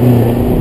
Thanks,